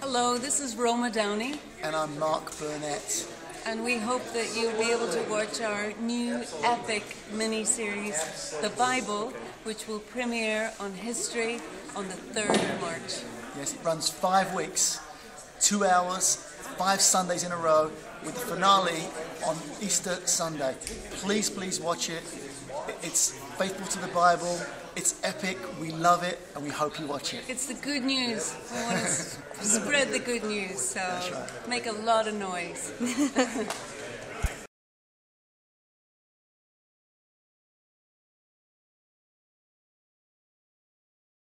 Hello, this is Roma Downey, And I'm Mark Burnett. and we hope that you'll be able to watch our new epic mini series, The Bible, which will premiere on History on the 3rd of March. Yes, it runs five weeks, two hours, five Sundays in a row, with the finale on Easter Sunday. Please, please watch it. It's faithful to the Bible. It's epic. We love it, and we hope you watch it. It's the good news. We want to spread the good news, so right. make a lot of noise.